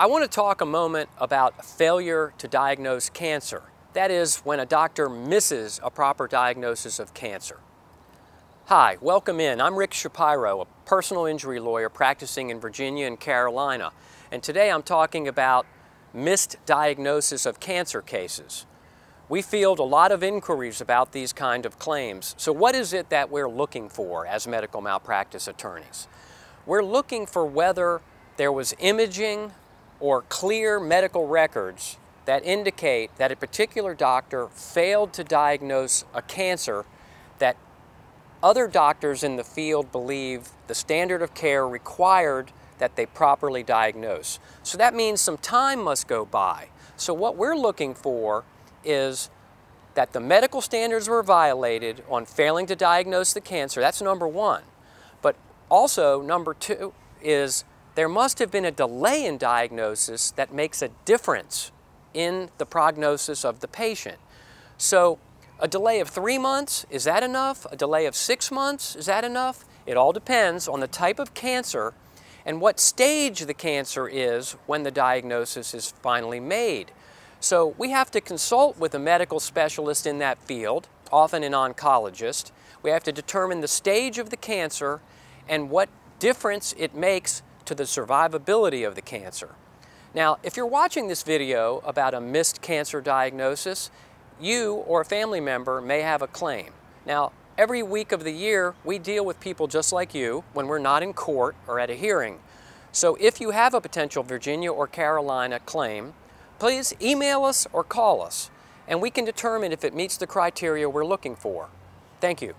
I want to talk a moment about failure to diagnose cancer. That is, when a doctor misses a proper diagnosis of cancer. Hi, welcome in. I'm Rick Shapiro, a personal injury lawyer practicing in Virginia and Carolina. And today I'm talking about missed diagnosis of cancer cases. We field a lot of inquiries about these kind of claims. So what is it that we're looking for as medical malpractice attorneys? We're looking for whether there was imaging or clear medical records that indicate that a particular doctor failed to diagnose a cancer that other doctors in the field believe the standard of care required that they properly diagnose. So that means some time must go by. So what we're looking for is that the medical standards were violated on failing to diagnose the cancer. That's number one. But also, number two is there must have been a delay in diagnosis that makes a difference in the prognosis of the patient. So a delay of three months, is that enough? A delay of six months, is that enough? It all depends on the type of cancer and what stage the cancer is when the diagnosis is finally made. So we have to consult with a medical specialist in that field, often an oncologist. We have to determine the stage of the cancer and what difference it makes to the survivability of the cancer. Now, if you're watching this video about a missed cancer diagnosis, you or a family member may have a claim. Now, every week of the year, we deal with people just like you when we're not in court or at a hearing. So if you have a potential Virginia or Carolina claim, please email us or call us, and we can determine if it meets the criteria we're looking for. Thank you.